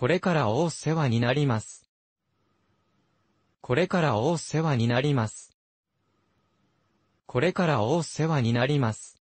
これからお世話になります。これからお世話になります。これからお世話になります。